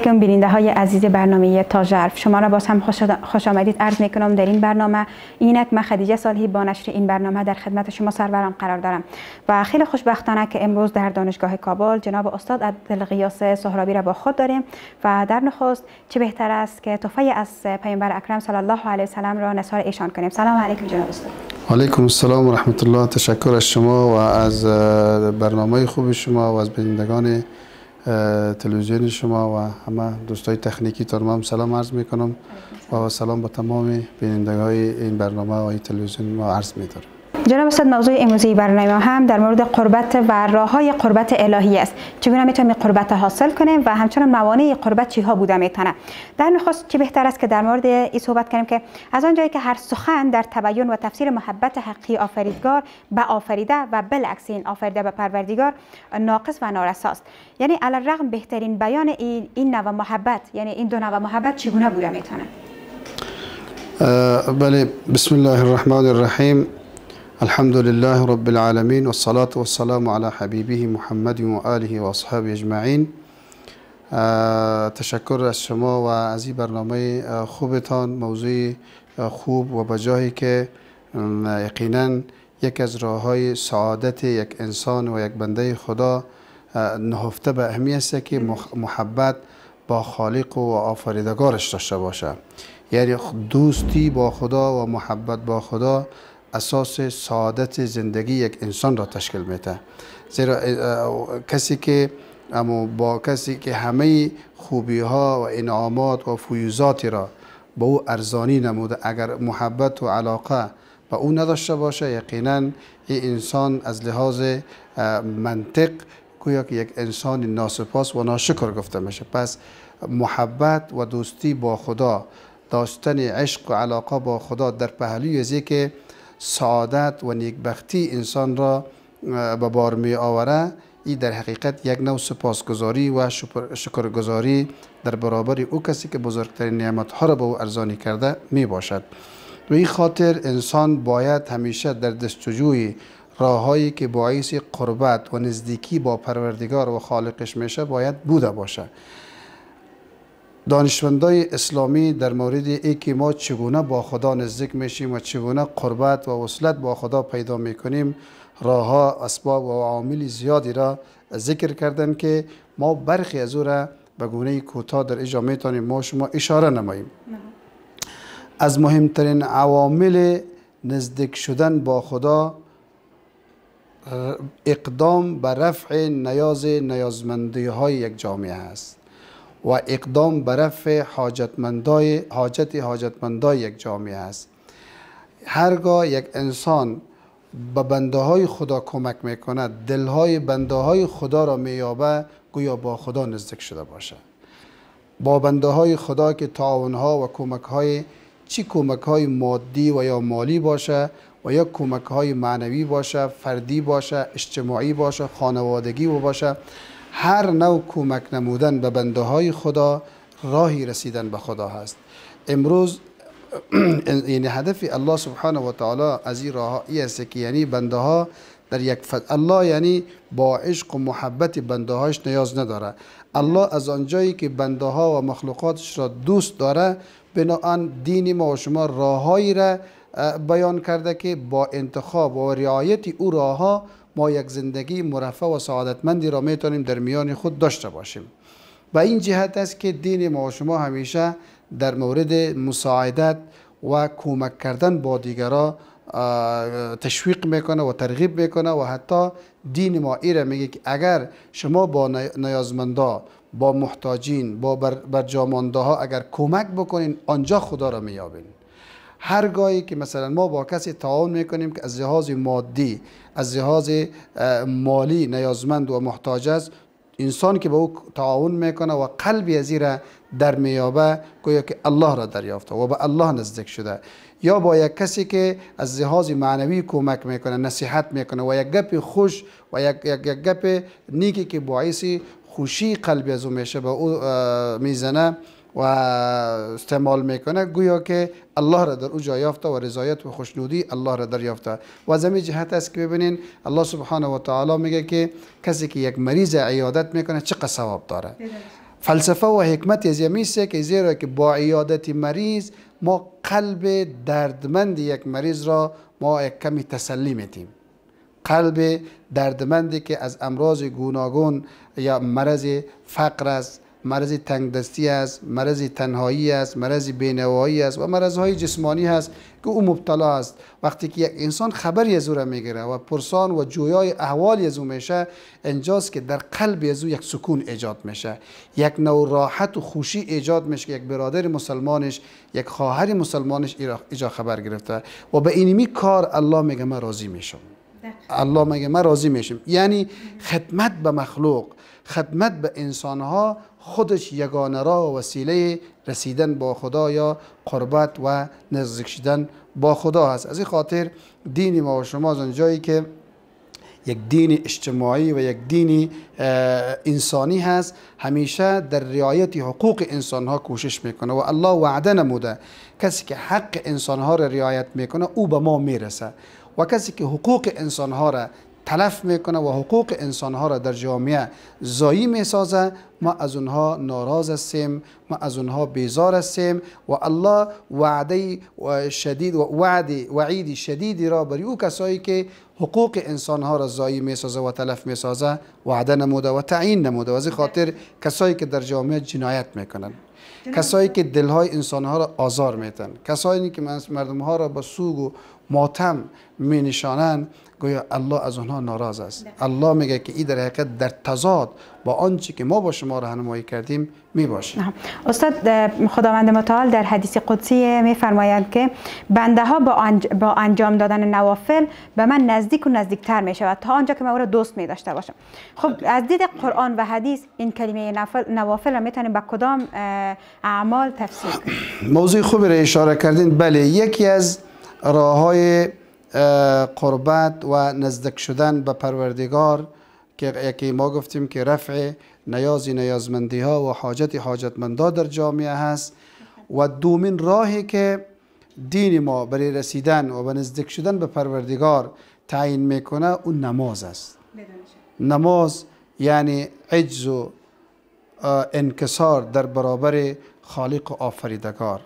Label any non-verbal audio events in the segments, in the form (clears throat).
علیکم بیننده های عزیز برنامه تاجرف شما را باز هم خوش آمدید. عرض می کنم در این برنامه اینک من خدیجه صالحی با نشر این برنامه در خدمت شما سروران قرار دارم و خیلی خوشبختانه که امروز در دانشگاه کابل جناب استاد عبدالقیاس سهرابی را با خود داریم و در نخست چه بهتر است که توفی از پیامبر اکرم صلی الله علیه و سلم را نثار ایشان کنیم. سلام علیکم جناب استاد. علیکم السلام و رحمت الله. تشکر از شما و از برنامه خوب شما و از بینندگان تلویزیون شما و همه دوستای تکنیکی تان سلام عرض می کنم و سلام. با تمام بیننده های این برنامه و این تلویزیون ما عرض می دارم جناب استاد موضوع امروزی برنامه هم در مورد قربت و راه های قربت الهی است. چگونه می‌تونیم قربت حاصل کنیم و همچنین موانع قربت چی ها بوده می‌تونه؟ در نخست چه بهتر است که در مورد این صحبت کنیم که از آنجایی که هر سخن در تبیین و تفسیر محبت حقیقی آفریدگار به آفریده و بالعکس این آفریده به پروردگار ناقص و نارساست یعنی علی الرغم بهترین بیان این این نوع محبت یعنی این دو نوع محبت چگونه بوده می‌تونه؟ بله بسم الله الرحمن الرحیم. الحمد لله رب العالمين والصلاة والسلام على حبيبه محمد و وأصحابه أجمعين تشکر از شما و از این برنامه خوبتان. موضوع خوب و بجاهی که یقینا یک از راه های سعادت یک انسان و یک بنده خدا نهفته به اهمیت است که محبت با خالق و آفریدگارش داشته باشه. یعنی دوستی با خدا و محبت با خدا اساس سعادت زندگی یک انسان را تشکیل میده زیرا کسی که اما با کسی که همه خوبی ها و انعامات و فیوزاتی را به او ارزانی نموده اگر محبت و علاقه به او نداشته باشه یقینا این انسان از لحاظ منطق گویا که یک انسان ناسپاس و ناشکر گفته میشه. پس محبت و دوستی با خدا داشتن عشق و علاقه با خدا در پهلوی از که سعادت و نیکبختی انسان را به بار می آوره این در حقیقت یک نوع سپاسگزاری و شکرگزاری در برابر او کسی که بزرگترین نعمت ها را به او ارزانی کرده می باشد و این خاطر انسان باید همیشه در دستجوی راههایی که باعث قربت و نزدیکی با پروردگار و خالقش میشه باید بوده باشه. دانشمندای اسلامی در مورد ای که ما چگونه با خدا نزدیک میشیم و چگونه قربت و وصلت با خدا پیدا می‌کنیم راه ها اسباب و عوامل زیادی را ذکر کردن که ما برخی از او را به گونه کوتاه در اجا می‌تونیم ما شما اشاره نماییم. از مهمترین عوامل نزدیک شدن با خدا اقدام به رفع نیاز نیازمندی های یک جامعه است. و اقدام به رفع حاجتمندای حاجت حاجتمندای یک جامعه است. هرگاه یک انسان به بنده های خدا کمک می‌کند دلهای بنده های خدا را مییابه گویا با خدا نزدیک شده باشه با بنده های خدا که تعاون ها و کمک های چی کمک های مادی و یا مالی باشه و یا کمک های معنوی باشه فردی باشه اجتماعی باشه خانوادگی باشه هر نوع کمک نمودن به بنده های خدا راهی رسیدن به خدا هست. امروز (clears throat) یعنی هدف الله سبحانه و تعالی از این راه است که یعنی بنده ها در یک فد الله یعنی با عشق و محبت بنده هاش نیاز نداره. الله از آنجایی که بنده ها و مخلوقاتش را دوست داره بناهن دین ما و شما راههایی را بیان کرده که با انتخاب و رعایت او راه ها ما یک زندگی مرفه و سعادتمندی را می‌تونیم در میان خود داشته باشیم. و این جهت است که دین ما شما همیشه در مورد مساعدت و کمک کردن با دیگران تشویق می‌کنه و ترغیب می‌کنه و حتی دین ما ایره میگه که اگر شما با نیازمندا با محتاجین با برجامانده ها اگر کمک بکنین آنجا خدا را میابین هرگاهی که مثلا ما با کسی تعاون می‌کنیم که از لحاظ مادی از لحاظ مالی نیازمند و محتاج است انسان که به او تعاون می‌کنه و قلبی از را در میابه گویا که الله را دریافته و به الله نزدیک شده. یا با یک کسی که از لحاظ معنوی کمک می‌کنه نصیحت می‌کنه و یک گپ خوش و یک, یک, یک گپ نیکی که باعث خوشی قلبی از او میشه به او می‌زنه و استعمال می‌کنه گویا که الله را در او جا یافته و رضایت و خوشنودی الله را دریافته و از همین جهت است که ببینین الله سبحانه و تعالی میگه که کسی که یک مریض عیادت می‌کنه چقدر ثواب داره؟ فلسفه و حکمت از یمیسه که زیرا که با عیادت مریض ما قلب دردمند یک مریض را ما یک کمی تسلی میتیم قلب دردمندی که از امراض گوناگون یا مرض فقر است مرض تنگدستی است مرض تنهایی است مرض بینوایی است و مرض های جسمانی هست که او مبتلا است. وقتی که یک انسان خبری از او را می‌گیره و پرسان و جویای احوالی از او میشه انجاست که در قلب از او یک سکون ایجاد میشه. یک نوع راحت و خوشی ایجاد میشه که یک برادر مسلمانش یک خواهر مسلمانش ایجا خبر گرفته. و به اینمی کار الله میگه من راضی میشم. الله میگه من راضی میشم. یعنی خدمت به مخلوق. خدمت به انسان ها خودش یگانه را و وسیله رسیدن با خدا یا قربت و نزدیک شدن با خدا هست. از این خاطر دین ما و شما از جایی که یک دین اجتماعی و یک دین انسانی هست همیشه در رعایت حقوق انسان ها کوشش می‌کنه و الله وعده نموده. کسی که حق انسان ها را رعایت می‌کنه او به ما می‌رسه. و کسی که حقوق انسان ها را تلف می‌کنه و حقوق انسان ها را در جامعه زایی می‌سازه. ما از اونها ناراض هستیم ما از اونها بیزار هستیم و الله وعده شدید و وعد وعید شدیدی را برای او کسایی که حقوق انسان ها را زایی می‌سازه و تلف می‌سازه وعده نموده و تعیین نموده. و از خاطر کسایی که در جامعه جنایت می‌کنن کسایی که دلهای انسان ها را آزار میتن کسایی که مردم ها را به سوگ و ماتم می نشانند گویا الله از اونها ناراض است. الله میگه که این در حقیقت در تضاد با آنچه که ما با شما راهنمایی کردیم می باشه استاد خداوند متعال در حدیث قدسی میفرمایند که بنده ها با, با انجام دادن نوافل به من نزدیک و نزدیکتر می شود تا آنجا که من او را دوست می داشته باشم. خب از دید قرآن و حدیث این کلمه نوافل را می‌تونیم به کدام اعمال تفسیر موضوع خوبی را اشاره کردین. بله یکی از راه های قربت و نزدیک شدن به پروردگار که یکی ما گفتیم که رفع نیاز نیازمندی ها و حاجت حاجتمندا در جامعه هست و دومین راهی که دین ما برای رسیدن و به نزدیک شدن به پروردگار تعیین می‌کنه اون نماز است. نماز یعنی عجز و انکسار در برابر خالق و آفریدگار.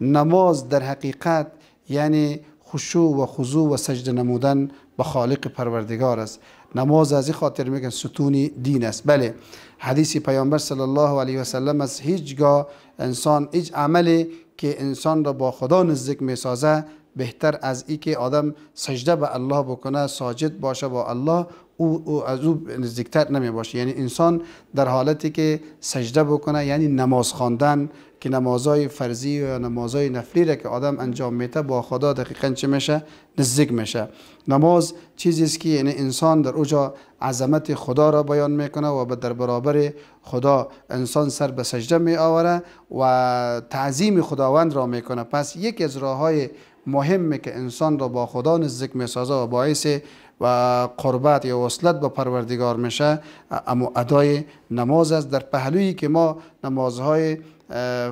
نماز در حقیقت یعنی خشوع و خضوع و سجده نمودن به خالق پروردگار است. نماز از این خاطر میگن ستون دین است. بله حدیث پیامبر صلی الله علیه و سلم از هیچگاه انسان هیچ عملی که انسان را با خدا نزدیک می‌سازه بهتر از ای که آدم سجده به الله بکنه ساجد باشه با الله او, او از او نزدیکتر نمی باشه یعنی انسان در حالتی که سجده بکنه یعنی نماز خواندن که نمازهای فرضی یا نمازهای نفلی را که آدم انجام میده با خدا دقیقا چه میشه؟ نزدیک میشه. نماز چیزی است که یعنی انسان در اوجا عظمت خدا را بیان می‌کنه و در برابر خدا انسان سر به سجده می آوره و تعظیم خداوند را می‌کنه. پس یکی از راه های مهمه که انسان را با خدا نزدیک می‌سازه و باعث و قربت یا وصلت به پروردگار میشه اما ادای نماز است. در پهلویی که ما نمازهای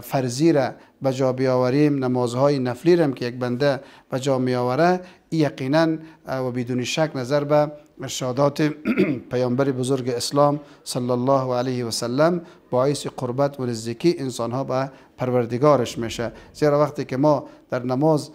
فرضی را به جا بیاوریم نمازهای نفلی را که یک بنده به جا میآوره یقینا و بدون شک نظر به ارشادات (clears throat) پیامبر بزرگ اسلام صلی الله علیه و سلم باعث قربت و نزدیکی انسان ها به پروردگارش میشه. زیرا وقتی که ما در نماز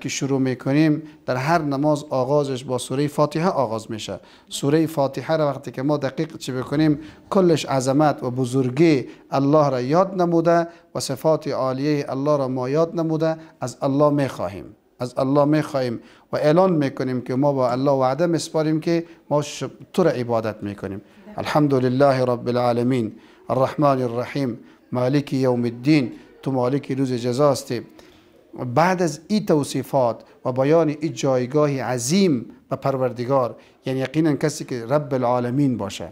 که شروع می‌کنیم در هر نماز آغازش با سوره فاتحه آغاز میشه. سوره فاتحه را وقتی که ما دقیق چی بکنیم کلش عظمت و بزرگی الله را یاد نموده و صفات عالیه الله را ما یاد نموده از الله می‌خواهیم. از الله می‌خواهیم. و اعلان می‌کنیم که ما با الله وعده میسپاریم که ما تو را عبادت می‌کنیم. الحمد لله رب العالمین. الرحمن الرحیم. مالک یوم الدین. تو مالک روز جزاستی بعد از این توصیفات و بیان این جایگاه عظیم و پروردگار یعنی یقینا کسی که رب العالمین باشه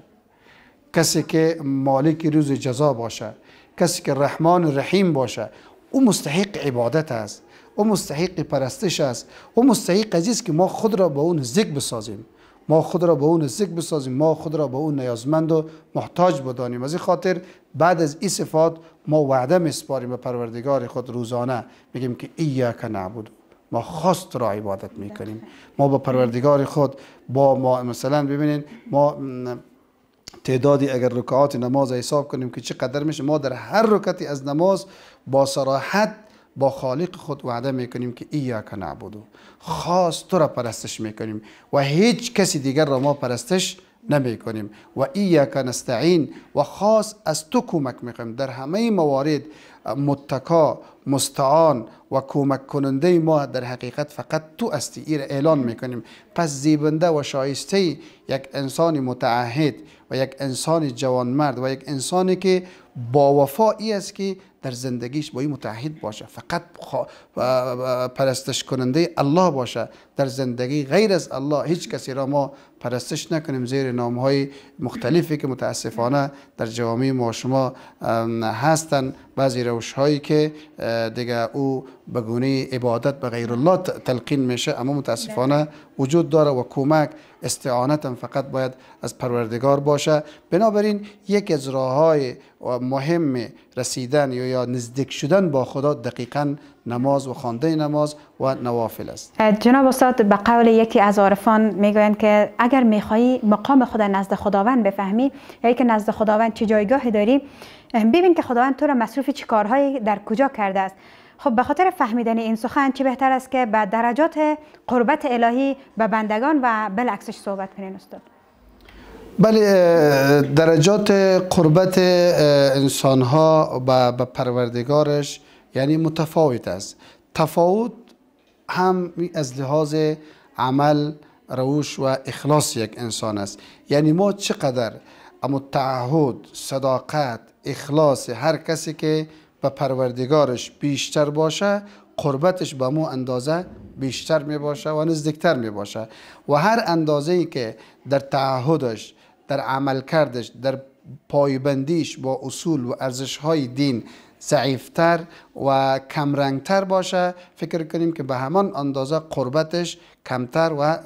کسی که مالک روز جزا باشه کسی که رحمان رحیم باشه او مستحق عبادت است. او مستحق پرستش است. او مستحق عزیز که ما خود را به اون نزدیک بسازیم. ما خود را به اون نزدیک بسازیم. ما خود را به اون نیازمند و محتاج بدانیم. از این خاطر بعد از این صفات ما وعده میسپاریم به پروردگار خود روزانه. میگیم که ایاک نعبد. ما خواست را عبادت می‌کنیم. ما با پروردگار خود با ما مثلا ببینید ما تعدادی اگر رکعات نماز حساب کنیم که چقدر میشه ما در هر رکعتی از نماز با صراحت با خالق خود وعده می‌کنیم که ایاک نعبدو خاص تو را پرستش می‌کنیم و هیچ کسی دیگر را ما پرستش نمی کنیم و ایاک نستعین و خاص از تو کمک می‌کنیم در همه موارد متکا مستعان و کمک کننده ما در حقیقت فقط تو استی ایر اعلان می‌کنیم. پس زیبنده و شایسته یک انسان متعهد و یک انسان جوانمرد و یک انسانی که با وفایی است که در زندگیش با این متحد باشه فقط پرستش کننده الله باشه. در زندگی غیر از الله هیچ کسی را ما پرستش نکنیم زیر نام های مختلفی که متاسفانه در جوامع ما شما هستند بعضی روش هایی که دیگه او به گونه عبادت به غیر الله تلقین میشه اما متاسفانه وجود داره و کمک استعانت فقط باید از پروردگار باشه. بنابراین یک از راه های مهم رسیدن یا یا نزدیک شدن با خدا دقیقا نماز و خوانده نماز و نوافل است. جناب استاد به قول یکی از عارفان می‌گویند که اگر میخوایی مقام خدا نزد خداوند بفهمی یا که نزد خداوند چه جایگاهی داری ببین که خداوند تو را مصروف چه کارهایی در کجا کرده است. خب به خاطر فهمیدن این سخن چه بهتر است که به درجات قربت الهی به بندگان و بالعکسش صحبت کنین استاد؟ بله درجات قربت انسان ها به پروردگارش یعنی متفاوت است. تفاوت هم از لحاظ عمل روش و اخلاص یک انسان است. یعنی ما چقدر اما تعهد صداقت اخلاص هر کسی که به پروردگارش بیشتر باشه قربتش به مو اندازه بیشتر می باشه و نزدیکتر می باشه. و هر اندازه ای که در تعهدش در عمل کردش در پایبندیش با اصول و ارزش های دین ضعیفتر و کمرنگتر باشه فکر کنیم که به همان اندازه قربتش کمتر و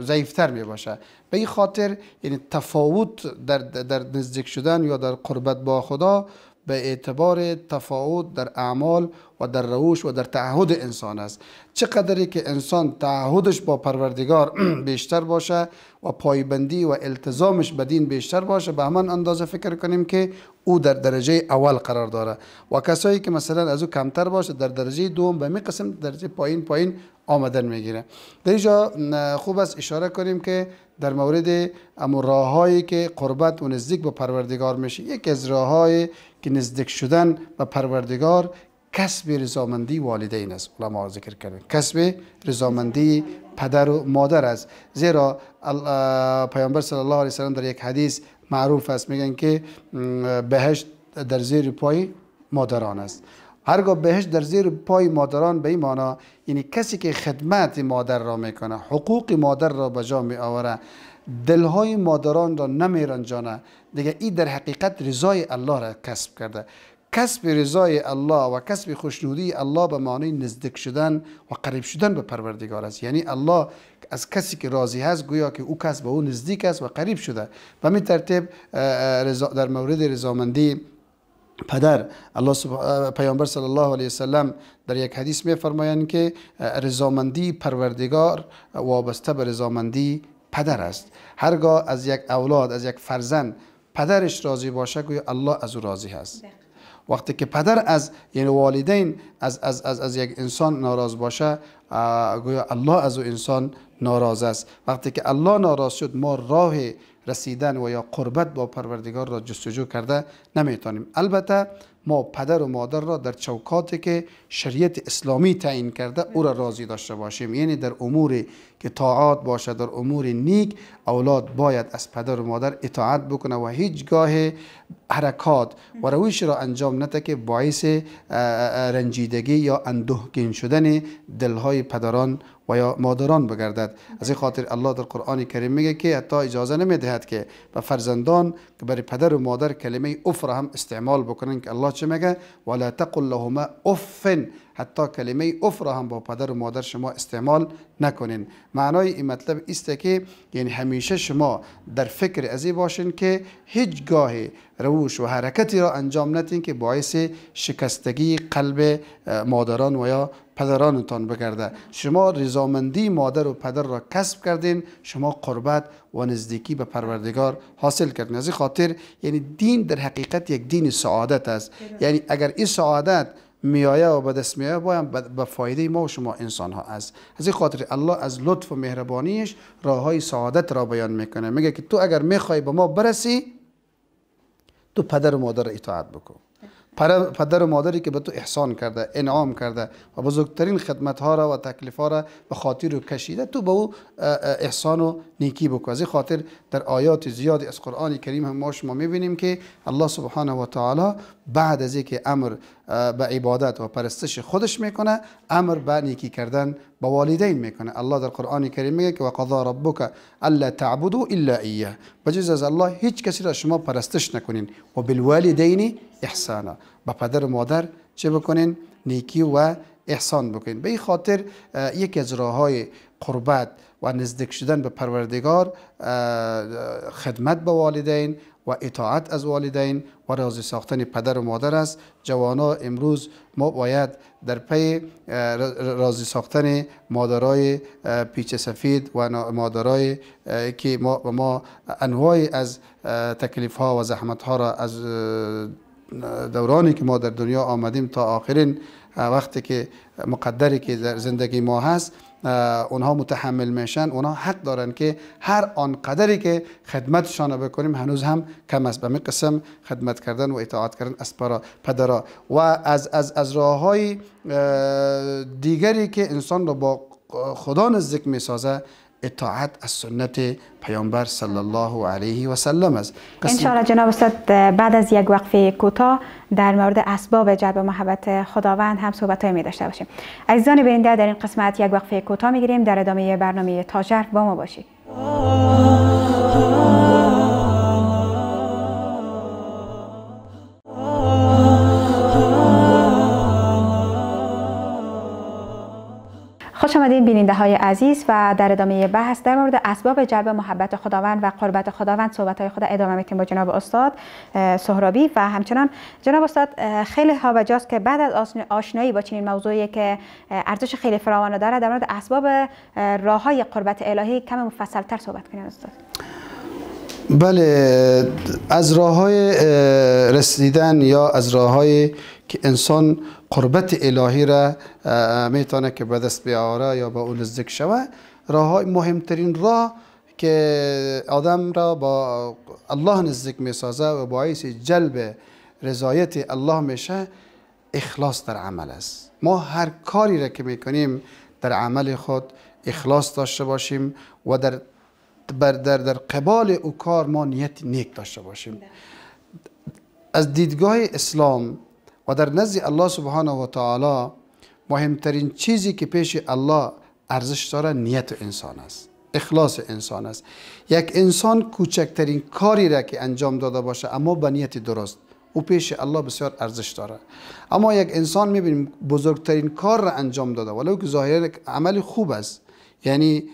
ضعیفتر می باشه. به این خاطر یعنی تفاوت در, در نزدیک شدن یا در قربت با خدا به اعتبار تفاوت در اعمال و در روش و در تعهد انسان است. چقدری که انسان تعهدش با پروردگار (clears throat) بیشتر باشه و پایبندی و التزامش به دین بیشتر باشه به همان اندازه فکر کنیم که او در درجه اول قرار داره. و کسایی که مثلا از او کمتر باشه در درجه دوم به می قسم درجه پایین پایین آمدن می‌گیره. در اینجا خوب است اشاره کنیم که در مورد امو راههایی که قربت و نزدیک به پروردگار میشه یک از راههایی که نزدیک شدن به پروردگار کسب رضامندی والدین است. علما ذکر کردن. کسب رضامندی پدر و مادر است. زیرا پیامبر صلی الله علیه وسلم در یک حدیث معروف است. میگن که بهشت در زیر پای مادران است. هرگاه بهشت در زیر پای مادران به این معنا یعنی کسی که خدمت مادر را می‌کنه حقوق مادر را به جا می آوره دلهای مادران را نمیرنجانه دیگه این در حقیقت رضای الله را کسب کرده. کسب رضای الله و کسب خوشنودی الله به معنی نزدیک شدن و قریب شدن به پروردگار است. یعنی الله از کسی که راضی هست گویا که او کس به او نزدیک است و قریب شده. به می ترتیب در مورد رضامندی پدر الله پیامبر صلی الله علیه وسلم در یک حدیث می فرمایند که رضامندی پروردگار وابسته به رضامندی پدر است. هرگاه از یک اولاد از یک فرزند پدرش راضی باشه گویا الله از او راضی هست. وقتی که پدر از یعنی والدین از, از, از, از یک انسان ناراض باشه گویا الله از او انسان ناراض است. وقتی که الله ناراض شد ما راه رسیدن و یا قربت با پروردگار را جستجو کرده نمی‌تونیم. البته ما پدر و مادر را در چوکاتی که شریعت اسلامی تعیین کرده او را راضی داشته باشیم. یعنی در امور که طاعات باشه در امور نیک اولاد باید از پدر و مادر اطاعت بکنه و هیچگاه حرکات و رویش را انجام نده که باعث رنجیدگی یا اندوهگین شدن دلهای پدران و یا مادران بگردد. از این خاطر الله در قرآن کریم میگه که حتی اجازه نمی‌دهد که به فرزندان که برای پدر و مادر کلمه اف را هم استعمال بکنن که الله ولا تقل لهما أف حتی کلمه اف را هم با پدر و مادر شما استعمال نکنین. معنای این مطلب است که یعنی همیشه شما در فکر ازی باشین که هیچ گاه روش و حرکتی را انجام ندین که باعث شکستگی قلب مادران و یا پدرانتان بگرده. شما رضامندی مادر و پدر را کسب کردین شما قربت و نزدیکی به پروردگار حاصل کردین. از این خاطر یعنی دین در حقیقت یک دین سعادت است. یعنی اگر این سعادت میایه و به دست میایه باید به فایده ما و شما انسان ها است از این خاطر الله از لطف و مهربانیش راه های سعادت را بیان می‌کنه. میگه که تو اگر می‌خوای به ما برسی تو پدر و مادر اطاعت بکن. پدر و مادری که به تو احسان کرده انعام کرده و بزرگترین خدمت ها را و تکلیف ها را به خاطر رو کشیده تو به او احسان و نیکی بکن از خاطر در آیات زیادی از قرآن کریم هم ما شما می‌بینیم که الله سبحانه و تعالی بعد از اینکه امر به عبادت و پرستش خودش می‌کنه امر به نیکی کردن به والدین می‌کنه. الله در قرآن کریم میگه که وقضا ربک الا تعبدوا الا ایه بجز از الله هیچ کسی را شما پرستش نکنین. و بالوالدین احسانا. با پدر و مادر چه بکنین؟ نیکی و احسان بکنین. به این خاطر یکی از راه های قربت و نزدیک شدن به پروردگار خدمت به والدین و اطاعت از والدین و راضی ساختن پدر و مادر است. جوانا امروز ما باید در پی راضی ساختن مادرای پیچ سفید و مادرای که ما, ما انواع از تکلیف ها و زحمت ها را از دورانی که ما در دنیا آمدیم تا آخرین وقتی که مقدری که در زندگی ما هست اونها متحمل میشن اونها حق دارن که هر آن قدری که خدمتشان بکنیم هنوز هم کم است. به قسم خدمت کردن و اطاعت کردن از پدرا. و از از از راه های دیگری که انسان رو با خدا نزدیک می سازه اطاعت از سنت پیامبر صلی الله علیه و سلم است. ان جناب استاد بعد از یک وقفه کوتاه در مورد اسباب جلب محبت خداوند هم صحبت می داشته باشیم. عزیزان بیننده در این قسمت یک وقفه کوتاه می‌گیریم. در ادامه برنامه تاجر با ما باشید. خوش آمدین بیننده های عزیز و در ادامه بحث در مورد اسباب جلب محبت خداوند و قربت خداوند صحبت های خود ادامه میتیم با جناب استاد سهرابی. و همچنان جناب استاد خیلی ها بجاست که بعد از آشنایی با چنین موضوعی که ارزش خیلی فراوان داره در مورد اسباب راه های قربت الهی کم مفصل تر صحبت کنید استاد. بله از راه های رسیدن یا از راه های که انسان قربت الهی را می‌تونه که به دست بیاره یا به اون نزدیک شوه. راه های مهمترین راه که آدم را با الله نزدیک می‌سازه و باعث جلب رضایت الله میشه اخلاص در عمل است. ما هر کاری را که می‌کنیم در عمل خود اخلاص داشته باشیم و در در, در قبال او کار ما نیت نیک داشته باشیم. از دیدگاه اسلام و در نزد الله سبحانه و تعالی مهمترین چیزی که پیش الله ارزش داره نیت انسان است اخلاص انسان است. یک انسان کوچکترین کاری را که انجام داده باشه اما به نیت درست او پیش الله بسیار ارزش داره. اما یک انسان می‌بینیم بزرگترین کار را انجام داده ولو که ظاهرا عمل خوب است. یعنی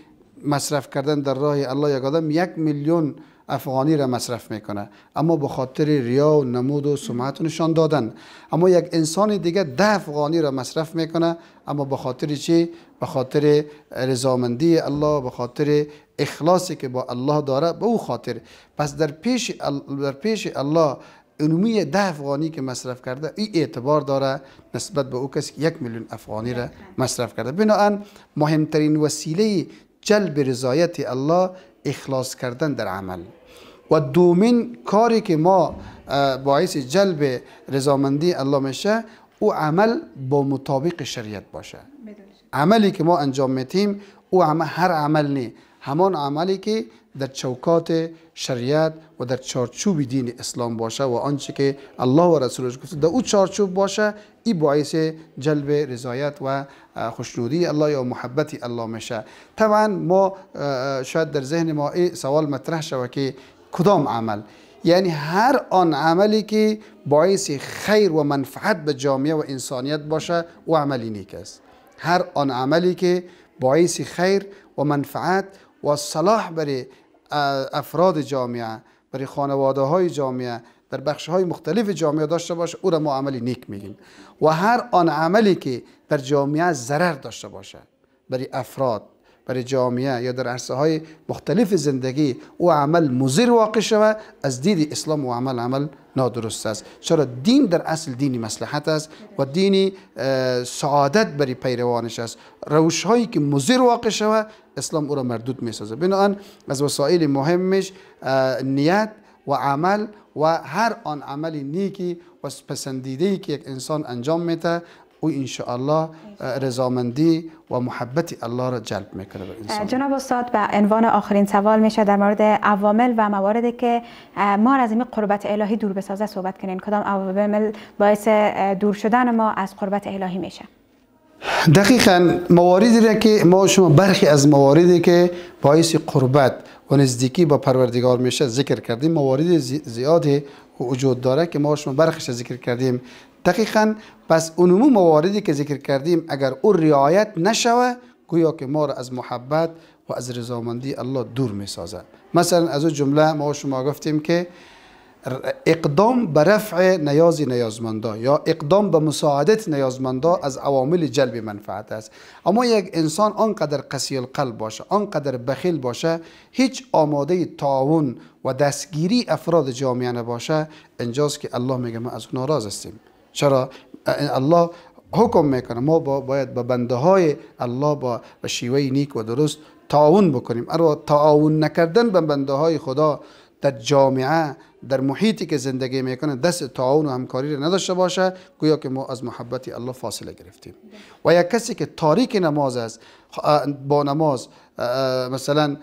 مصرف کردن در راه الله یک آدم یک میلیون افغانی را مصرف می‌کنه. اما به خاطر ریا و نمود و سمعت نشان دادن. اما یک انسان دیگه ده افغانی را مصرف می‌کنه. اما به خاطر چی؟ به خاطر رضامندی الله به خاطر اخلاصی که با الله داره به او خاطر. پس در پیش در پیش الله عمومی ده افغانی که مصرف کرده این اعتبار داره نسبت به او کسی که یک میلیون افغانی را مصرف کرده. بنابراین مهمترین وسیله جلب رضایت الله اخلاص کردن در عمل. و دومین کاری که ما باعث جلب رضامندی الله میشه او عمل با مطابق شریعت باشه. عملی که ما انجام میتیم او عمل هر عمل همان عملی که در چوکات شریعت و در چارچوب دین اسلام باشه و آنچه که الله و رسولش گفته در او چارچوب باشه این باعث جلب رضایت و خوشنودی الله یا محبت الله میشه. طبعا ما شاید در ذهن ما سوال مطرح شود که کدام عمل؟ یعنی هر آن عملی که باعث خیر و منفعت به جامعه و انسانیت باشه او عملی نیک است. هر آن عملی که باعث خیر و منفعت و صلاح برای افراد جامعه برای خانواده های جامعه در بخش های مختلف جامعه داشته باشه او را ما عملی نیک میگیم. و هر آن عملی که در جامعه ضرر داشته باشه برای افراد برای جامعه یا در عرصه های مختلف زندگی او عمل مزیر واقع شود از دید اسلام و عمل عمل نادرست است. چرا دین در اصل دینی مسلحت است و دینی سعادت برای پیروانش است. روش هایی که مزیر واقع شود اسلام او را مردود می سازه بنابراین از وسایل مهمش نیت و عمل و هر آن عملی نیکی و پسندیده که یک انسان انجام میده او الله رضامندی و محبت الله را جلب می‌کنه به انسان. جناب استاد به عنوان آخرین سوال میشه در مورد عوامل و مواردی که ما از این قربت الهی دور بسازه صحبت کنین کدام عوامل باعث دور شدن ما از قربت الهی میشه؟ دقیقا مواردی را که ما شما برخی از مواردی که باعث قربت و نزدیکی با پروردگار میشه ذکر کردیم موارد زیادی وجود داره که ما شما برخیش ذکر کردیم. دقیقا پس اونمو مواردی که ذکر کردیم اگر او رعایت نشوه گویا که ما را از محبت و از رضامندی الله دور می سازد مثلا از اون جمله ما شما گفتیم که اقدام به رفع نیاز نیازمندا یا اقدام به مساعدت نیازمندا از عوامل جلب منفعت است. اما یک انسان آنقدر قسی القلب باشه آنقدر بخیل باشه هیچ آماده تعاون و دستگیری افراد جامعه نباشه اینجاست که الله میگه ما از ناراض هستیم. چرا؟ الله حکم می‌کنه. ما باید به بنده های الله با شیوه نیک و درست تعاون بکنیم. اروا تعاون نکردن به بنده های خدا در جامعه در محیطی که زندگی می‌کنه دست تعاون و همکاری رو نداشته باشه گویا که ما از محبت الله فاصله گرفتیم. و یک کسی که تاریک نماز است با نماز مثلا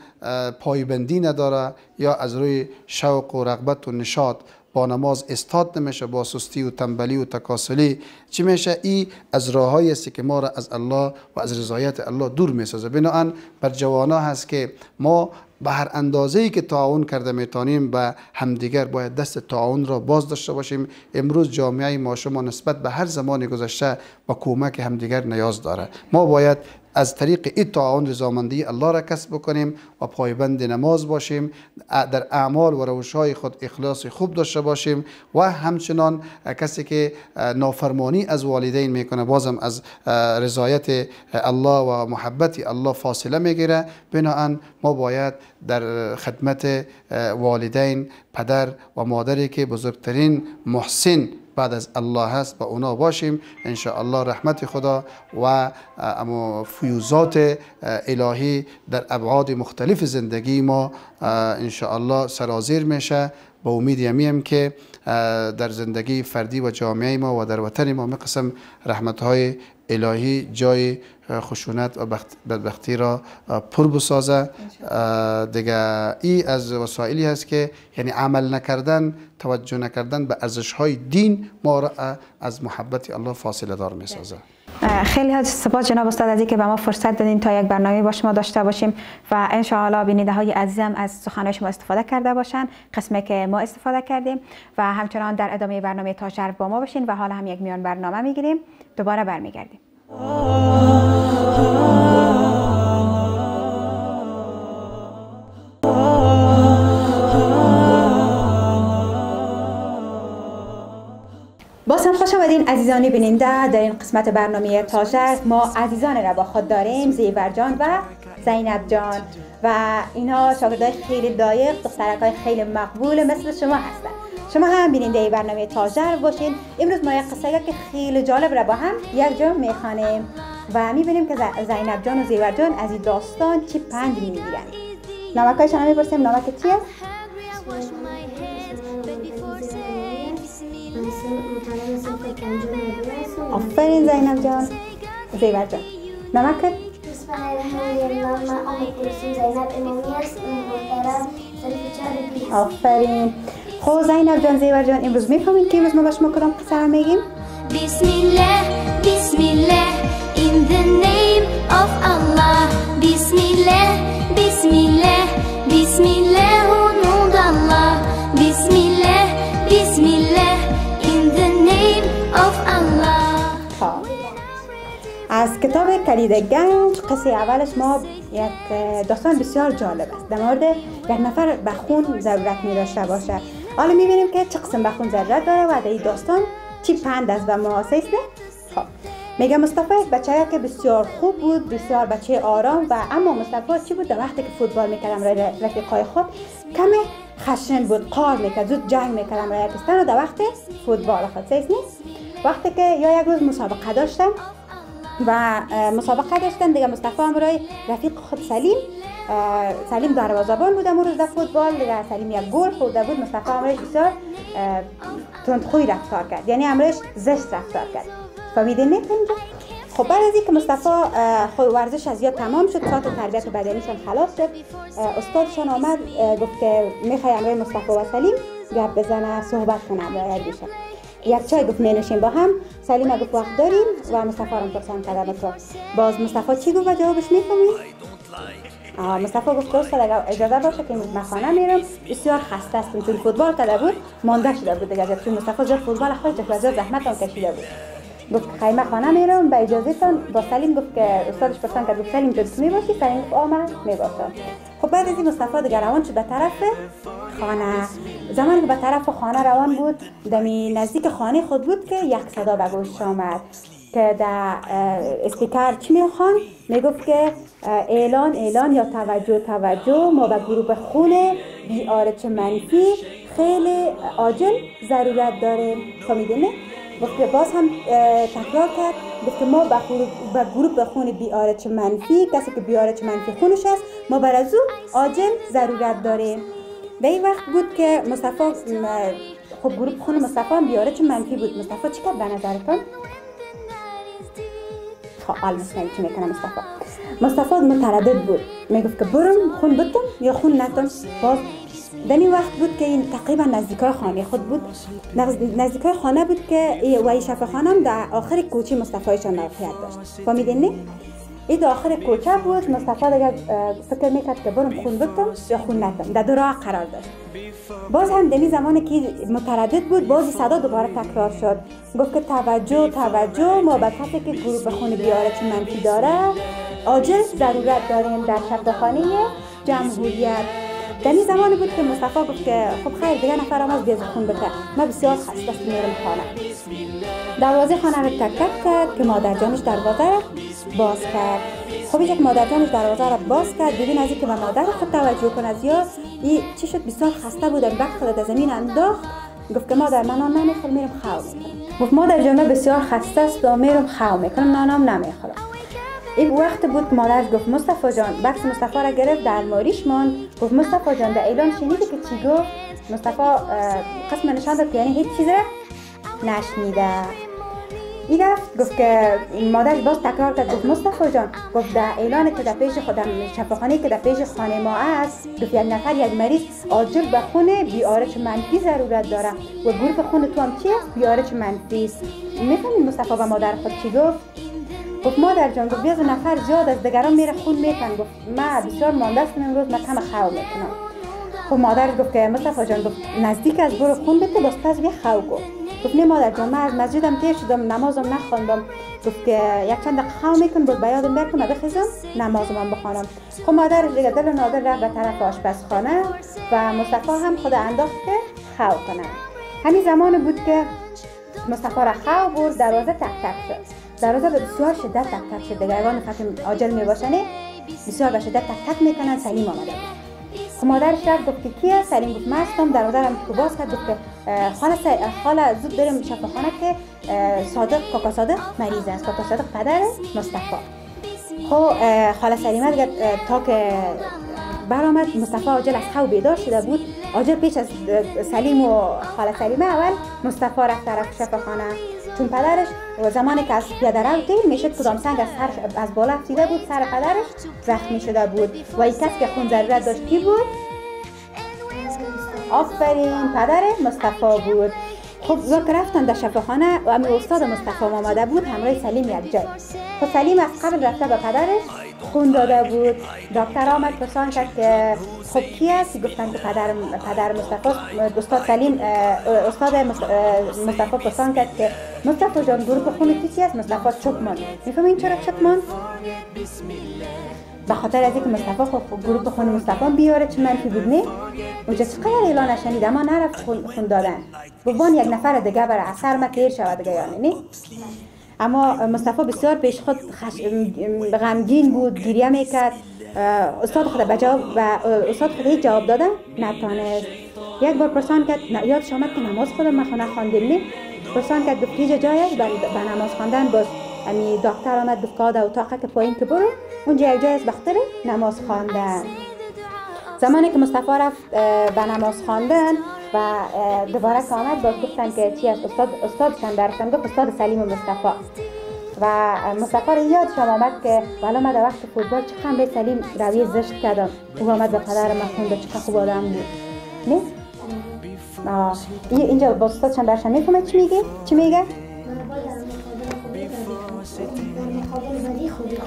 پایبندی نداره یا از روی شوق و رغبت و نشاط با نماز استاد نمیشه با سستی و تنبلی و تکاسلی. چی میشه؟ ای از راههایی است که ما را از الله و از رضایت الله دور می‌سازه. بنابراین بر جوانا هست که ما به هر اندازه ای که تعاون کرده می‌تونیم به همدیگر باید دست تعاون را باز داشته باشیم. امروز جامعه ما شما نسبت به هر زمان گذشته با کمک همدیگر نیاز داره. ما باید از طریق این تعاون رضامندی الله را کسب بکنیم و پایبند نماز باشیم در اعمال و روشهای خود اخلاص خوب داشته باشیم و همچنان کسی که نافرمانی از والدین می‌کنه بازم از رضایت الله و محبت الله فاصله می‌گیره. بناهن ما باید در خدمت والدین پدر و مادری که بزرگترین محسن بعد از الله هست با اونا باشیم. ان الله رحمت خدا و اما فیوزات الهی در ابعاد مختلف زندگی ما ان الله سرازیر میشه. با امید یمیم که در زندگی فردی و جامعه ما و در وطن ما قسم رحمت های الهی جای خشونت و بدبختی را پر بسازه. دیگه ای از وسایلی هست که یعنی عمل نکردن توجه نکردن به ارزش های دین ما را از محبت الله فاصله دار می سازه خیلی سپاس جناب استاد از که به ما فرصت دادین تا یک برنامه با شما داشته باشیم و ان شاء الله بیننده های عزیزم از سخنهای شما استفاده کرده باشن قسمه که ما استفاده کردیم و همچنان در ادامه برنامه تا با ما باشین و حالا هم یک میان برنامه می‌گیریم. دوباره برمیگردیم. باز هم خوش آمدین عزیزانی بیننده. در این قسمت برنامه تاجر ما عزیزان را با خود داریم زیور جان و زینب جان. و اینها شاگردای خیلی دایق دخترک خیلی مقبول مثل شما هستند شما هم بیننده برنامه تاجر باشین. امروز ما یک قصه که خیلی جالب را با هم یک جا می‌خوانیم و می‌بینیم که زینب جان و زیور جان از این داستان چی پند می‌گیرن. نامک شما می‌پرسیم نامک چی است؟ آفرین زینب جان. زیور جان. نامک آفرین. خب زینب جان زیور جان امروز می‌فهمید که امروز ما به شما کدام قصه میگیم؟ بسم الله بسم الله in the name of Allah. بسم الله بسم الله بسم الله و نود الله بسم الله بسم الله in the name of Allah. خب. از کتاب کلید گنج قصه اولش ما یک داستان بسیار جالب است. در مورد یک نفر به خون ضرورت می داشته باشه. حالا می بینیم که چه قسم به خون ضرورت داره و در این داستان چی پند است و محاسه است. خب میگه مصطفی یک بچه که بسیار خوب بود بسیار بچه آرام و اما مصطفی چی بود؟ در وقتی که فوتبال می‌کردم رفیقای خود کمی خشن بود قار می‌کرد زود جنگ می‌کردم رای و در وقت فوتبال. خود نیست وقتی که یا یک روز مسابقه داشتم و مسابقه داشتن دیگه مصطفی امرای رفیق خود سلیم سلیم دروازه‌بان بود امروز در فوتبال دیگه سلیم یک گل خورده بود. مصطفی امرای بسیار تندخوی رفتار کرد. یعنی امرش زشت رفتار کرد. فهمیدین نه خب بعد از اینکه مصطفی خود ورزش از یاد تمام شد ساعت تربیت بدنیشان خلاص شد استادشان آمد گفت که می‌خوای امروز مصطفی و سلیم گپ بزنه صحبت کنه امروز بشه. یک چای گفت می با هم. سلیم گفت وقت داریم و مصطفی رو پرسان کرده تو باز مصطفی چی گفت و جوابش می‌فهمی مصطفی گفت دوست اگر اجازه باشه که من خانه میرم. بسیار خسته است. چون فوتبال کرده بود مانده شده بود دیگه. چون مصطفی زیاد فوتبال و زیاد زحمت هم کشیده بود. گفت خیمه خانه میرم به اجازه تان با سلیم گفت که استادش پرسان گفت سلیم جلس می باشی سلیم گفت آمد می خب بعد از این مصطفی دیگه روان شد به طرف خانه. زمانی که به طرف خانه روان بود دمی نزدیک خانه خود بود که یک صدا به گوش آمد که در اسپیکر چی می‌خوان می‌گفت که اعلان اعلان یا توجه توجه ما به گروه خون بی آرچ منفی خیلی عاجل ضرورت داریم فهمیدین گفت که باز هم تکرار کرد گفت که ما به گروه خون بی آرچ منفی کسی که بی آرچ منفی خونش است ما بر از او عاجل ضرورت داریم. به این وقت بود که مصطفی خب گروه خون مصطفی هم بیاره چه منفی بود. مصطفی چی کرد به نظرتون؟ حال چی می‌کنه مصطفی. مصطفی متردد بود. می‌گفت که برم خون بتم یا خون نتم. باز این وقت بود که این تقریبا نزدیکای خانه خود بود. نزدیکای خانه بود که و این شفه خانم در آخر کوچه مصطفیشان موقعیت داشت. فهمیدین نه؟ این در آخر کوچه بود. مصطفی دیگه فکر می‌کرد که برم خون بتم یا خون نتم در دو راه قرار داشت. باز هم دنی زمانی که متردد بود بازی صدا دوباره تکرار شد. گفت که توجه توجه ما به که گروه خون بیاره چه منفی داره. عاجل ضرورت داریم در شفاخانه جمهوریت. در زمانی بود که مصطفی گفت که خب خیر دیگه نفر آماز بیاز خون بکن. ما بسیار خسته میرم خانه. دروازه خانه رو تک تک کرد که مادر جانش دروازه رو باز کرد. خب یک مادر جانش دروازه رو باز کرد. بدون از اینکه به مادر خود توجه کنه یا این چی شد بسیار خسته بود وقت از زمین انداخت. گفت که مادر من نان نمی‌خورم میرم خاو می‌کنم. گفت مادر جان بسیار خسته است و میرم خاو می‌کنم. نانم نمی‌خورم. این وقت بود مادر گفت مصطفی جان بکس مصطفی را گرفت در ماریش مان گفت مصطفی جان در اعلان شنیدی که چی گفت؟ مصطفی قسم نشان داد که یعنی هیچ چیز نشنیده. این رفت گفت که مادر باز تکرار کرد گفت مصطفی جان گفت در اعلان که در پیش خودم شفاخانه که در پیش خانه ما است گفت یک نفر یک مریض عاجل به خون بیارچ منفی ضرورت داره و گروه خون تو هم چیه بیارچ منفی است. می‌فهمید مصطفی و مادر خود چی گفت؟ گفت مادر جان گفت بیاز نفر زیاد از دیگران میره خون میکن گفت ما بسیار مانده است امروز من کم خو می‌کنم. خب مادر گفت که مصطفی جان گفت نزدیک از برو خون بده باز پس بیا خو گفت گفت نه مادر من از مسجدم تیر شدم نمازم نخواندم. گفت که یک چند دقیقه خو میکن بود بیادم برکم بخیزم نمازم هم بخوانم. خب مادرش دیگه دل نادر رفت به طرف آشپزخانه و مصطفی هم خود انداخت که خو کنه. همین زمان بود که مصطفی را خو برد دروازه تک تک شد. دروازه به بسیار شدت تک تک شد. دیگه اگه فکر عاجل می باشنه بسیار به شدت تک تک می‌کنن سلیم آمده بود. خب مادرش رفت گفت که کیه؟ سلیم گفت مستم دروازه رو تو باز کرد گفت که خاله خاله زود بریم شفاخانه که صادق کاکا صادق مریض است کاکا صادق پدر مصطفی. خب خاله سلیمه دیگه تا که برآمد مصطفی عاجل از خواب بیدار شده بود. عاجل پیش از سلیم و خاله سلیمه اول مصطفی رفت طرف شفاخانه. چون پدرش زمانی که از پیاده رو تیر می‌شد کدام سنگ از سر از بالا افتیده بود سر پدرش زخمی شده بود. و این کس که خون ضرورت داشت کی بود؟ آفرین پدر مصطفی بود. خب وقت رفتن در شفاخانه و امی استاد مصطفی آمده بود همراه سلیم یک جای. خب سلیم از قبل رفته به پدرش خون داده بود. دکتر آمد پرسان کرد که خب کی است گفتن که پدر پدر مصطفی استاد سلیم استاد مصطفی پرسان کرد که مصطفی جان گروه خون کی است مصطفی چکمان. می‌فهمین چرا چکمان؟ به خاطر از اینکه مصطفی خب گروه خون مصطفی بیاره چه منفی بود نه؟ اونجا چقدر اعلان شنید اما نرفت خون, خون دادن. بوان یک نفر دیگه برای اثر ما تیر شود دیگه یعنی نه؟ اما مصطفی بسیار پیش خود خش... غمگین بود گریه می‌کرد. استاد خود به جواب و استاد خود هیچ جواب دادن نتانست یک بار پرسان کرد یاد آمد که نماز خود ما خونه خواندیم نه؟ پرسان کرد گفت جای به نماز خواندن؟ باز امی دکتر آمد گفت که اتاق که پایین که برو. اونجا یک جای است بختر نماز خواندن. زمانی که مصطفی رفت به نماز خواندن و دوباره که آمد باز گفتن که چی است؟ استاد استادشان درشان گفت استاد سلیم مصطفی. و مصطفی رو یادشان آمد که والا ما در وقت فوتبال چقدر به سلیم روی زشت کردم او آمد به پدر ما خونده چقدر خوب آدم بود. نه؟ اینجا با استادشان درشان می‌فهمه چی میگه؟ چی میگه؟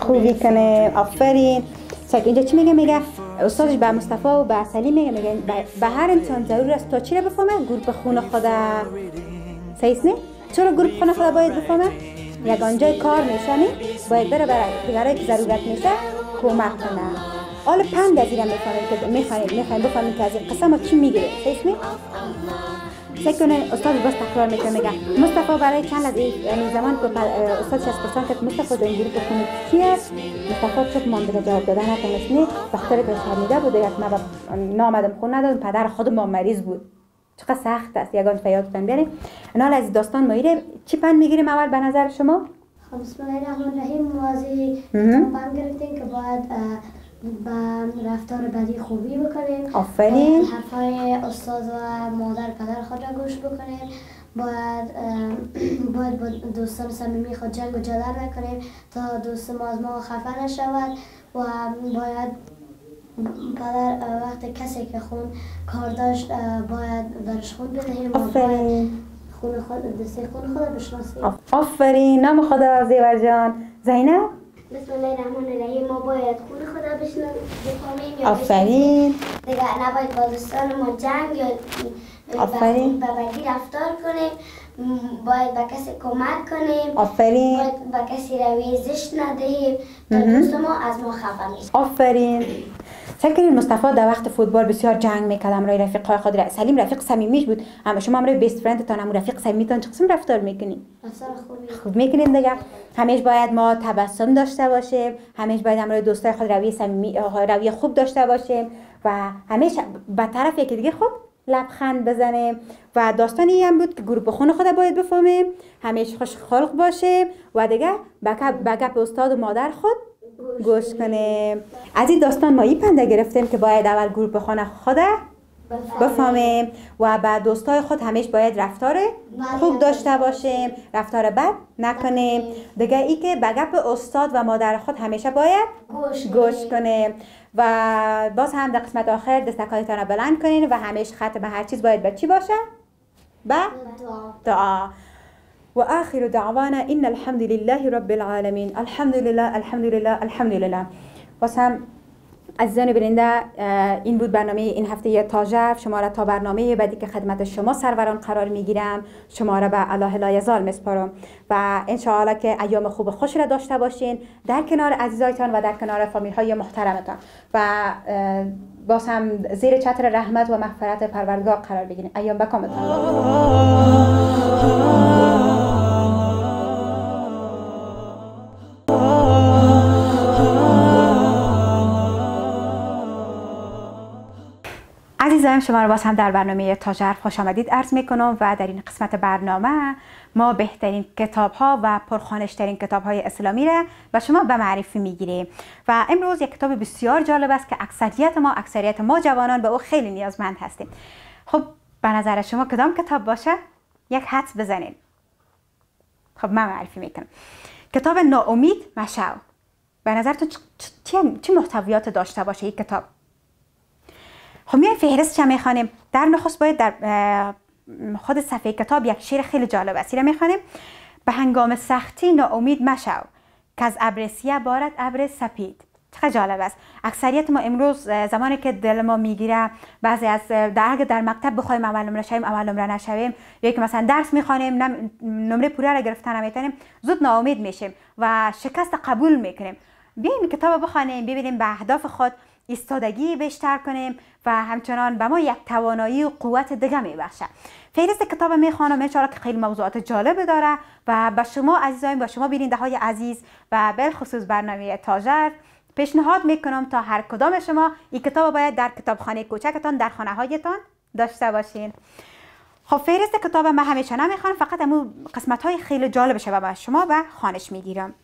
خوبی کنه آفرین. ساک اینجا چی میگه؟ میگه استادش به مصطفی و به سلیم میگه. میگه به هر انسان ضرور است. تا چی رو بفهمه؟ گروپ خون خدا. صحیح نه چرا گروپ خون خدا باید بفهمه؟ یک جای کار میشه نه باید بره برای دیگرایی که ضرورت میشه کمک کنه. حالا پند از اینم می‌خوانیم که می‌خوانیم می‌خوایم بفهمیم که از این قسم چی می‌گیره؟ نه فکر کنه استاد باز تکرار می‌کنه میگه مصطفی برای چند از یعنی زمان که استاد از پرسان کرد مصطفی در اینجوری که خونه کی است؟ مصطفی چپ مان دیگه جواب دادن نتونست نه؟ بخاطر که شرمیده بود دیگه ما نامدم خون ندادم پدر خود ما مریض بود. چقدر سخت است یگان فیادتان بیاریم نال از داستان ما چی پند می‌گیریم اول به نظر شما؟ خب بسم الله الرحمن الرحیم. موازی پند گرفتیم که باید با رفتار بدی خوبی بکنیم. آفرین. حرفای استاد و مادر پدر خود را گوش بکنیم. باید باید با دوستان صمیمی خود جنگ و جدل نکنیم تا دوست ما از ما خفه نشود و باید پدر وقت کسی که خون کار داشت باید برش خون بدهیم آفرین. خون خود دسته خون خود بشناسیم. آفرین. نام خدا زیور جان. زینب؟ بسم الله الرحمن الرحیم ما باید خون خدا بفهمیم یا آفرین. دیگه نباید با دوستان ما جنگ یا آفرین. به بدی رفتار کنیم. باید به کسی کمک کنیم. آفرین. باید به کسی روی زشت ندهیم. تا دوست ما از ما خفه میشه آفرین. فکر مصطفی در وقت فوتبال بسیار جنگ می‌کرد امروی رفیق های خود سلیم رفیق صمیمیش بود. اما شما امروی بیست فرند تان رفیق صمیمیتان چه قسم رفتار می‌کنین خوب می‌کنین دیگه. همیش باید ما تبسم داشته باشیم. همیش باید امروی دوستای خود روی صمیمی روی خوب داشته باشیم. و همیش به طرف یکی دیگه خود لبخند بزنیم. و داستانی هم بود که گروه خون خود باید بفهمیم. همیشه خوش خلق باشه و دیگه به گپ استاد و مادر خود گوش کنیم از این داستان ما این پنده گرفتیم که باید اول گروه خانه خود بفهمیم و بعد دوستای خود همیش باید رفتار خوب داشته باشیم رفتار بد نکنیم دیگه ای که به گپ استاد و مادر خود همیشه باید گوش کنیم و باز هم در قسمت آخر دستکایتان رو بلند کنین و همیشه ختم هر چیز باید به چی باشه؟ به دعا. وآخر دعوانا إن الحمد لله رب العالمين. الحمد لله الحمد لله الحمد لله باز هم عزیزان برنده این بود برنامه این هفته تاجر شما را تا برنامه بعدی که خدمت شما سروران قرار می‌گیرم شما را به الله لا یزال مسپارم و انشاءالله که ایام خوب خوش را داشته باشین در کنار عزیزایتان و در کنار فامیل های محترمتان. و باز زیر چتر رحمت و مغفرت پروردگار قرار بگیرین. ایام بکامتان عزیزان شما رو باز هم در برنامه تاجر خوش آمدید عرض می کنم و در این قسمت برنامه ما بهترین کتاب ها و پرخانشترین کتاب های اسلامی را به شما به معرفی می‌گیریم و امروز یک کتاب بسیار جالب است که اکثریت ما اکثریت ما جوانان به او خیلی نیازمند هستیم. خب به نظر شما کدام کتاب باشه؟ یک حدس بزنید خب من معرفی می‌کنم. کتاب ناامید مشو به نظرتون چه محتویات داشته باشه یک کتاب؟ خب میایم فهرست چه می‌خوانیم در نخست باید در خود صفحه کتاب یک شعر خیلی جالب است می‌خوانیم. به هنگام سختی ناامید مشو که از ابر بارد ابر سپید. چقدر جالب است. اکثریت ما امروز زمانی که دل ما می‌گیره بعضی از در در مکتب بخوایم اول نمره شویم اول نمره نشویم. یا که مثلا درس می‌خوانیم نمره پوره را گرفتن نمی‌تونیم زود ناامید میشیم و شکست قبول می‌کنیم. بیایم کتاب بخوانیم ببینیم به اهداف خود ایستادگی بیشتر کنیم و همچنان به ما یک توانایی و قوت دیگه میبخشه فهرست کتاب می‌خوانم ان که خیلی موضوعات جالب داره و به شما عزیزان با شما بیننده های عزیز و بالخصوص برنامه تاجر پیشنهاد می‌کنم تا هر کدام شما این کتاب باید در کتابخانه کوچکتان در خانه هایتان داشته باشین. خب فهرست کتاب من همیشه نمی‌خوام فقط امو قسمت های خیلی جالب شما به شما و خانش می‌گیرم.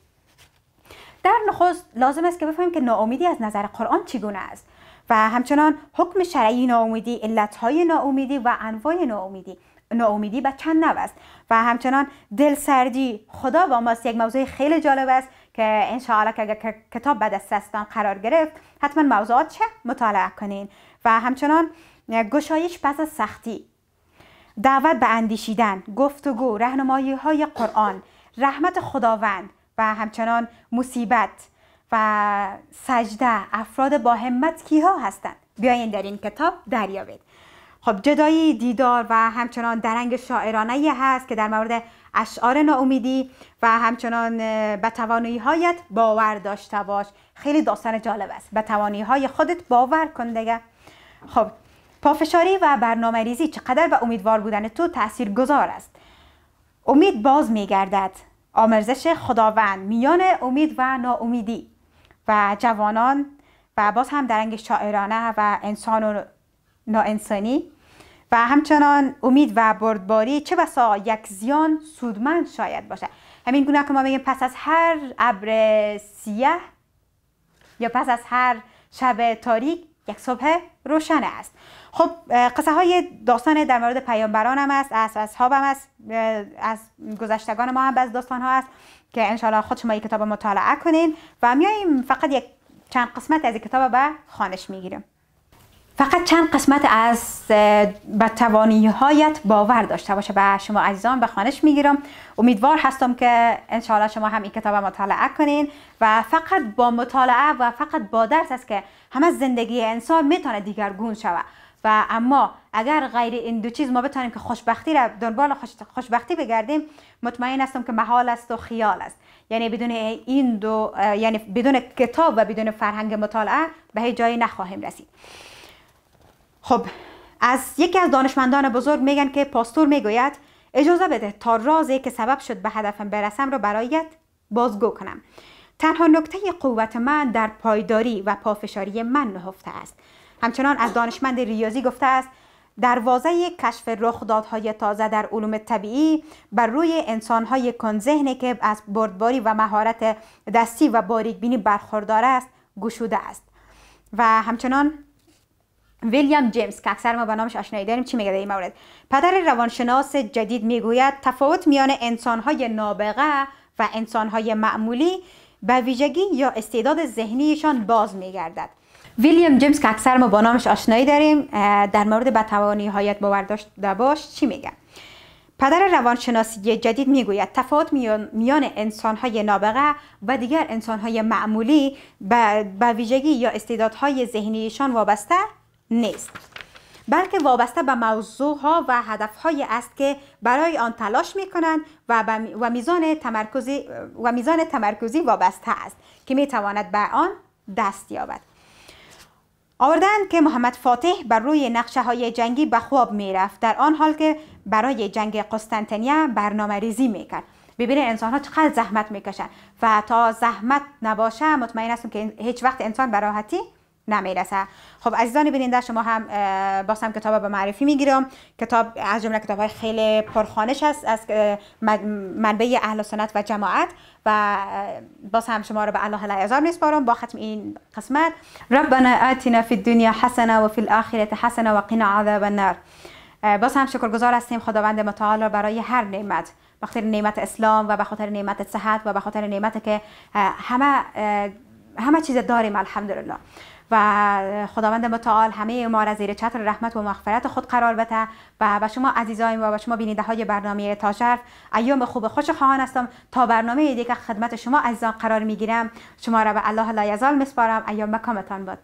در نخست لازم است که بفهمیم که ناامیدی از نظر قرآن چگونه است. و همچنان حکم شرعی ناامیدی علتهای ناامیدی و انواع ناامیدی ناامیدی به چند نوع است. و همچنان دلسردی خدا با ماست یک موضوع خیلی جالب است که انشاءالله که اگر کتاب به دستان قرار گرفت حتما موضوعات چه مطالعه کنین. و همچنان گشایش پس از سختی دعوت به اندیشیدن گفتگو رهنمایی های قرآن رحمت خداوند و همچنان مصیبت و سجده افراد با همت کیها هستند؟ بیاین در این کتاب دریابید. خب جدایی دیدار و همچنان درنگ شاعرانه هست که در مورد اشعار ناامیدی و همچنان به توانایی هایت باور داشته باش. خیلی داستان جالب است. به توانایی های خودت باور کن دیگه. خب پافشاری و برنامه ریزی چقدر به امیدوار بودن تو تأثیر گذار است؟ امید باز میگردد. آمرزش خداوند میان امید و ناامیدی و جوانان و باز هم درنگ شاعرانه و انسان و ناانسانی و همچنان امید و بردباری چه بسا یک زیان سودمند شاید باشه. همین گونه که ما میگیم پس از هر ابر سیاه یا پس از هر شب تاریک یک صبح روشن است. خب قصه های داستان در مورد پیامبران هم است از اصحاب هم است از گذشتگان ما هم از داستان ها است که انشاءالله خود شما این کتاب مطالعه کنین و میاییم فقط یک چند قسمت از این کتاب به خانش می‌گیریم. فقط چند قسمت از به توانی هایت باور داشته باشه به شما عزیزان به خانش می‌گیرم. امیدوار هستم که انشاءالله شما هم این کتاب مطالعه کنین و فقط با مطالعه و فقط با درس است که همه زندگی انسان می‌تونه دیگرگون شود. و اما اگر غیر این دو چیز ما بتانیم که خوشبختی را دنبال خوشبختی بگردیم مطمئن هستم که محال است و خیال است. یعنی بدون این دو یعنی بدون کتاب و بدون فرهنگ مطالعه به هیچ جایی نخواهیم رسید. خب از یکی از دانشمندان بزرگ میگن که پاستور می‌گوید اجازه بده تا رازی که سبب شد به هدفم برسم رو برایت بازگو کنم. تنها نکته قوت من در پایداری و پافشاری من نهفته است. همچنان از دانشمند ریاضی گفته است دروازه کشف رخدادهای تازه در علوم طبیعی بر روی انسانهای کنذهنی که از بردباری و مهارت دستی و باریکبینی برخوردار است گشوده است. و همچنان ویلیام جیمز که اکثر ما به نامش آشنایی داریم چی میگه در این مورد؟ پدر روانشناس جدید می‌گوید تفاوت میان انسانهای نابغه و انسانهای معمولی به ویژگی یا استعداد ذهنیشان باز میگردد. ویلیام جیمز که اکثر ما با نامش آشنایی داریم در مورد بتوانی هایت باور داشته باش چی میگه؟ پدر روانشناسی جدید می‌گوید تفاوت میان انسانهای نابغه و دیگر انسانهای معمولی به ویژگی یا استعدادهای ذهنیشان وابسته نیست. بلکه وابسته به موضوع ها و هدف است که برای آن تلاش می کنند و, و میزان تمرکزی و میزان تمرکزی وابسته است که می تواند به آن دست یابد. آوردن که محمد فاتح بر روی نقشه های جنگی به خواب می‌رفت. در آن حال که برای جنگ قسطنطنیه برنامه ریزی می‌کرد. ببینید انسان ها چقدر زحمت می‌کشن و تا زحمت نباشه مطمئن هستم که هیچ وقت انسان به راحتی نمی‌رسه خب عزیزان بیننده شما هم باز هم کتاب به معرفی می‌گیرم. کتاب از جمله کتاب های خیلی پرخانش است از منبع اهل سنت و جماعت و باز هم شما رو به الله العظام میسپارم. با ختم این قسمت ربنا آتنا فی الدنیا حسنه و فی الاخره حسنه و قنا عذاب النار. باز هم شکرگزار هستیم. خداوند متعال برای هر نعمت بخاطر نعمت اسلام و به خاطر نعمت صحت و به خاطر نعمت که همه همه چیز داریم الحمدلله. و خداوند متعال همه ما را زیر چتر رحمت و مغفرت خود قرار بده و به شما عزیزای ما و شما بیننده های برنامه تا شرف ایام خوب خوش خواهان هستم. تا برنامه دیگه خدمت شما عزیزان قرار می‌گیرم. شما را به الله لا یزال مسپارم ایام مکامتان بود